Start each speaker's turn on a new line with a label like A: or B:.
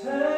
A: Turn